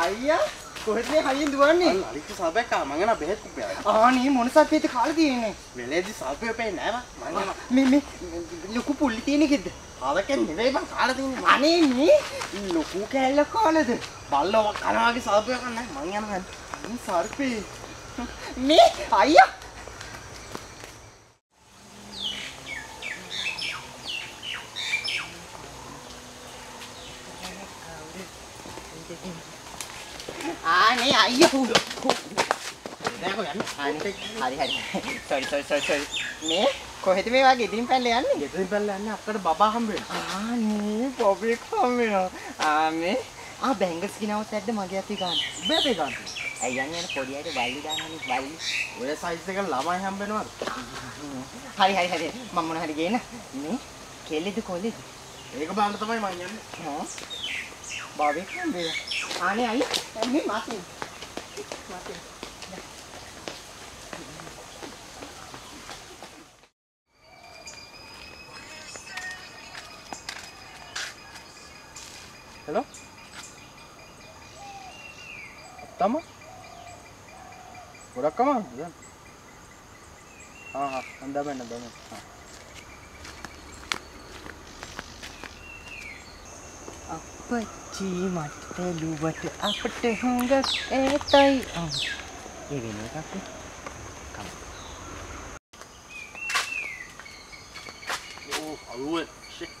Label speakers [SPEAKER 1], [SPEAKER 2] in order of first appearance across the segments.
[SPEAKER 1] අයියා කොහෙද මේ හයියෙන් දුවන්නේ?
[SPEAKER 2] අලික සබැක්කා මං යන බෙහෙත් කුපියා.
[SPEAKER 1] ආනේ මොන සර්පේද කාලා තියෙන්නේ?
[SPEAKER 2] වෙලේදි සබ්බේ පෙන්නේ නෑ මං.
[SPEAKER 1] මේ මේ ලොකු පුල්ලි තියෙන එකද?
[SPEAKER 2] හදකෙන් නෙවෙයි මං කාලා තින්නේ.
[SPEAKER 1] අනේ මේ ලොකු කෑල්ල කාලද?
[SPEAKER 2] බල්ලෝ කනවාගේ සබ්බේ කන්නේ මං යන ගන්න.
[SPEAKER 1] මේ සර්පේ. මේ අයියා ආනේ අයියා
[SPEAKER 2] දැන්කෝ යන්න.
[SPEAKER 1] අනේ හරි හරි sorry sorry sorry sorry. මේ කොහෙද මේ වගේ ඉදින් පැල්ල යන්නේ
[SPEAKER 2] ගෙදරින් පැල්ල යන්නේ අක්කට බබා හම්බෙන්න.
[SPEAKER 1] ආනේ පොබේ කම්මිනා ආමේ ආ බැංගස් ගිනවත් ඇද්ද මගේ අතේ ගන්න
[SPEAKER 2] බේබේ ගන්න.
[SPEAKER 1] ඇයි යන්නේ යන පොඩි අයට බල්ලි දානනේ බල්ලි
[SPEAKER 2] ඔය සයිස් එක ළමයි හම්බෙනවද?
[SPEAKER 1] හරි හරි හරි මම මොන හරි ගේන මේ කෙල්ලෙද කොල්ලෙද
[SPEAKER 2] ඒක බලන්න තමයි මං යන්නේ.
[SPEAKER 1] හා bỏ biết nó về à này ấy
[SPEAKER 2] em biết mà tìm mà tìm Hello? Tama? Wala ka man. Ah, ang dami, ang dami. Ah.
[SPEAKER 1] අපච්චි මට ලුවට අපට හුඟක් ඒතයි ආ ඒ වෙන එකක්.
[SPEAKER 2] ෂිට්.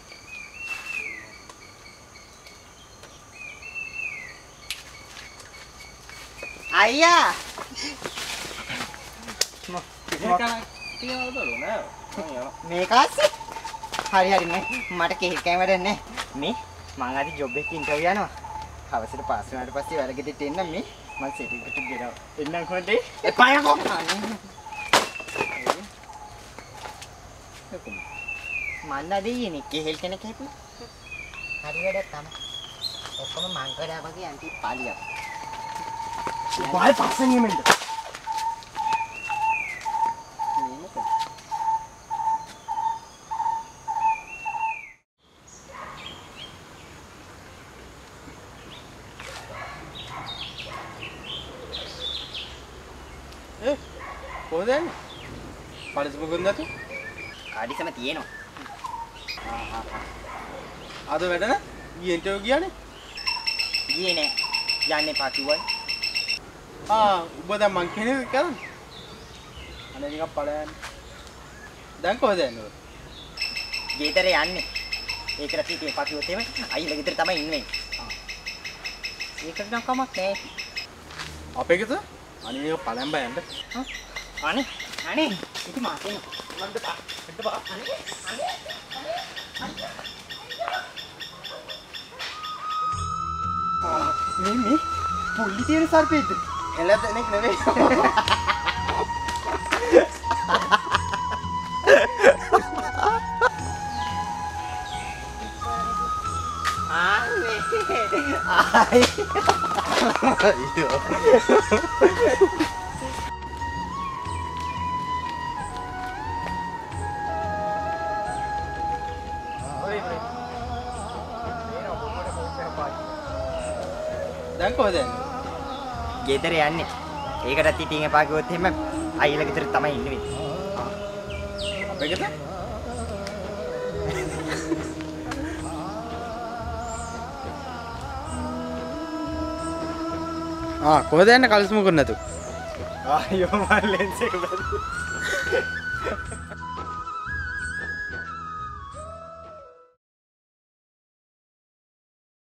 [SPEAKER 1] අයියා
[SPEAKER 2] තියනවද නෑ. මං යනවා.
[SPEAKER 1] මේක අස්සේ හරි හරි මට කෙහෙල් කෑම වැඩක් නැහැ මේ මං අද ජොබ් එකක ඉන්ටර්විව් යනවා. හවසට පාස් වුණාට පස්සේ වැඩගෙදරට එන්න මේ. මම සර්ටිෆිකේට් ගෙනව එන්නම් කොහෙද? එපා යකෝ මන්න දෙයිනේ කෙහෙල් කෙනෙක් හැපි හරි වැඩක් තමයි. ඔක්කොම මං කරා වගේ අන්ති පාලියක්.
[SPEAKER 2] බයි පස්සෙන් එමෙන්න.
[SPEAKER 1] මේ මොකද
[SPEAKER 2] ඒ කොහෙද යන්නේ? පරිස්සමකුත් නැතු.
[SPEAKER 1] කාඩිසම තියෙනවා
[SPEAKER 2] අද වැඩ නෑ? ඊයේ ඉන්ටර්විව් ගියානේ.
[SPEAKER 1] ගියේ නෑ යන්නේ පාකිවයි
[SPEAKER 2] ආ ඔබ දැන් මං කෙනෙක් කරන්නේ. අනේ නිකන් පළයන්. දැන් කොහෙද යන්නේ?
[SPEAKER 1] ගේතර යන්නේ ඒකට පිටේ පාකිවොත් එහෙම අයිලා ගෙදර තමයි ඉන්නේ ඒකට නම් කමක් නෑ
[SPEAKER 2] අපේ ගෙදර? අනේ මේක පළයන් බයන්න.
[SPEAKER 1] අනේ අනේ ඉති මාතේ මන්ද පා පිට පා අනේ අනේ මේ මේ පුල්ලි තියෙන සර්පෙද්ද
[SPEAKER 2] එළ දෙනෙක් නෙවෙයි.
[SPEAKER 1] ආයි
[SPEAKER 2] අයියෝ. දැන් කොහෙද?
[SPEAKER 1] ගෙදර යන්නේ ඒකටත් ඉතින් එපා කිව්වොත් එහෙම අයිලා ගෙදර තමයි ඉන්නේ
[SPEAKER 2] අපේ ගෙදර? ආ කොහෙද යන්නේ කලිස්ම කරන්නේ නැතු?
[SPEAKER 1] ආයෝ මල් ලෙන්ස් එක බැලුවා